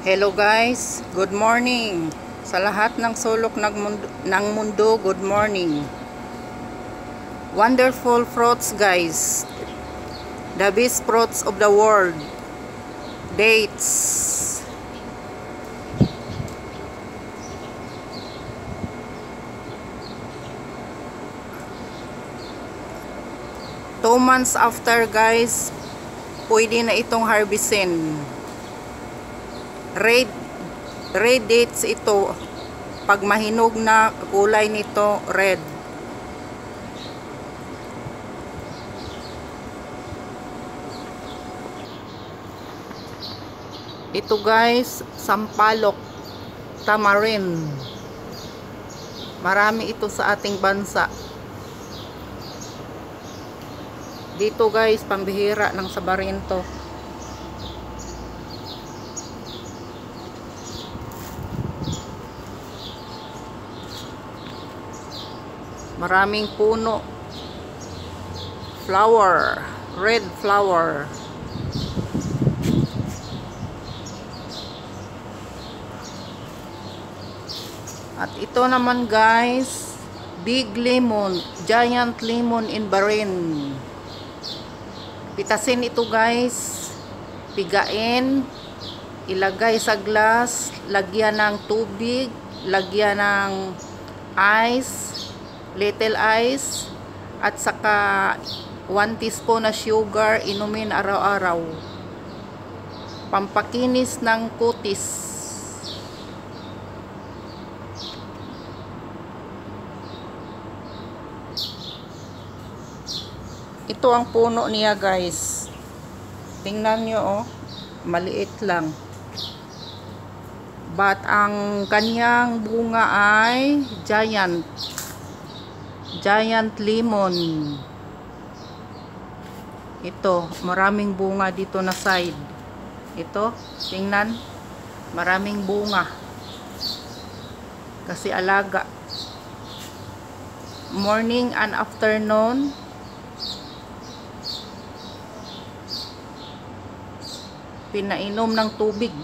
Hello guys, good morning. Sa lahat ng sulok ng mundo, ng mundo, good morning. Wonderful fruits guys. The best fruits of the world. Dates. Two months after guys, pwede na itong harvestin. Red red dates ito. Pag mahinog na kulay nito, red. Ito guys, sampalok, tamarin. Marami ito sa ating bansa. Dito guys, pambihira ng sabarin to. Maraming puno. Flower. Red flower. At ito naman guys, big lemon, giant lemon in Bahrain. Pitasin ito guys, pigain, ilagay sa glass, lagyan ng tubig, lagyan ng ice, little ice, at saka 1 teaspoon na sugar, inumin araw-araw. Pampakinis ng kutis. Ito ang puno niya guys. Tingnan nyo oh. Maliit lang. But ang kanyang bunga ay giant. Giant lemon. Ito, maraming bunga dito na side. Ito, tingnan. Maraming bunga. Kasi alaga. Morning and afternoon, pinainom ng tubig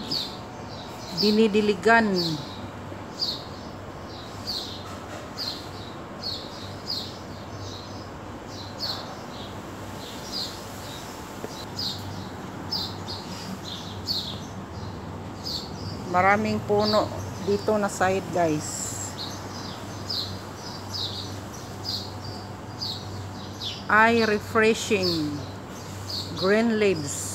dinidiligan maraming puno dito na side guys. Eye refreshing. Green leaves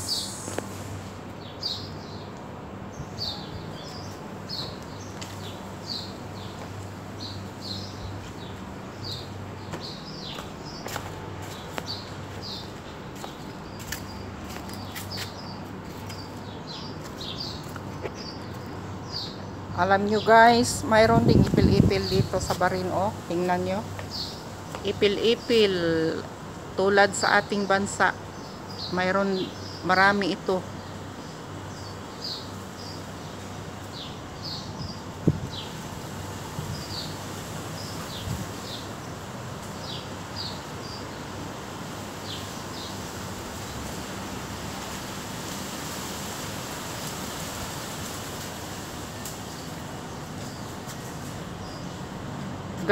Alam nyo guys, mayroon ding ipil-ipil dito sa barin oh. Tingnan nyo. Ipil-ipil tulad sa ating bansa. Mayroon marami ito.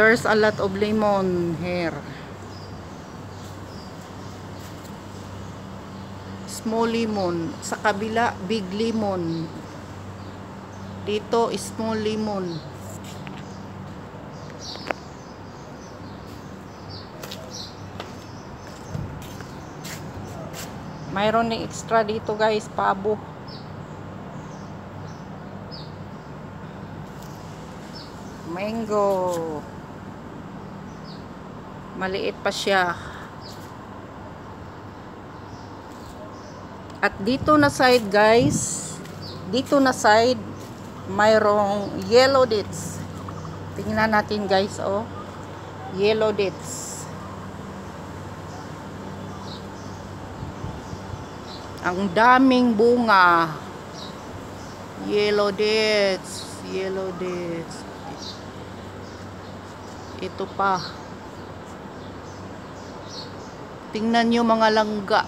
There's a lot of lemon here. Small lemon. Sa kabila, big lemon. Dito, small lemon. Mayroon ni extra dito guys, pabo. Mango. Maliit pa siya. At dito na side guys, dito na side, mayroong yellow dates. Tingnan natin guys, oh. Yellow dates. Ang daming bunga. Yellow dates. Yellow dates. Ito pa. Tingnan nyo mga langga.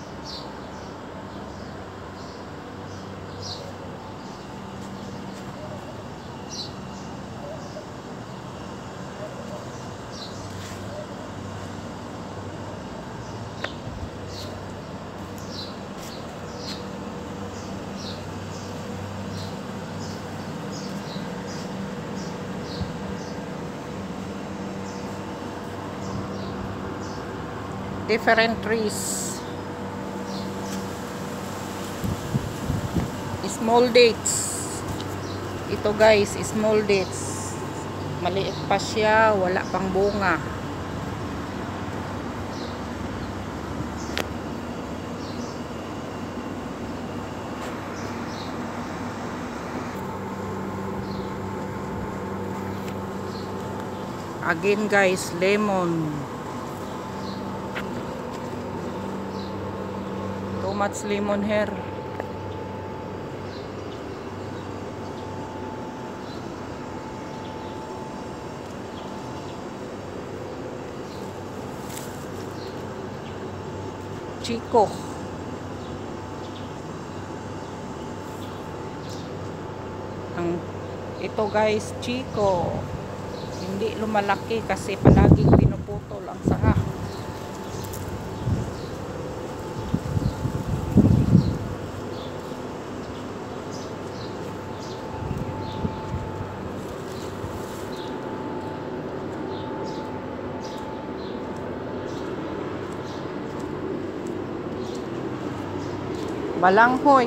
Different trees. Small dates. Ito guys, small dates. Maliit pa siya, wala pang bunga. Again guys, lemon. Much lemon here. Chico. Ang ito guys, Chico. Hindi lumalaki kasi palaging pinuputol ang sanga. Balanghoy.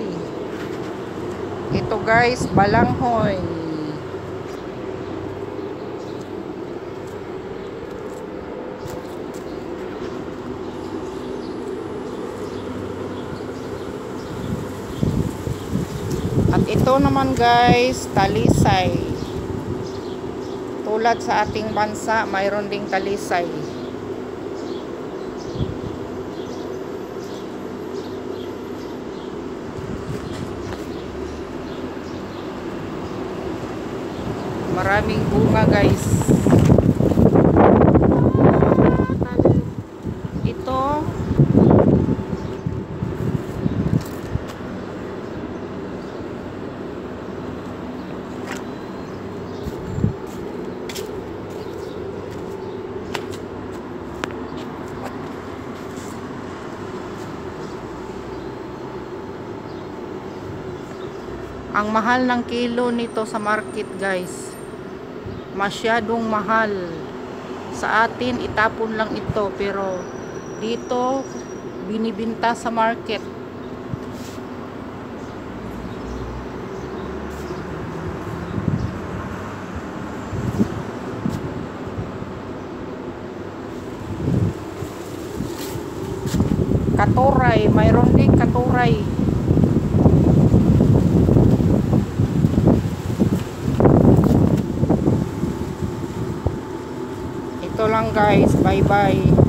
Ito guys, balanghoy. At ito naman guys, talisay. Tulad sa ating bansa, mayroon ding talisay. Maraming bunga guys. Ito ang mahal ng kilo nito sa market guys masyadong mahal. Sa atin itapon lang ito pero dito binibinta sa market. Katuray mayroon din katuray guys. Bye-bye.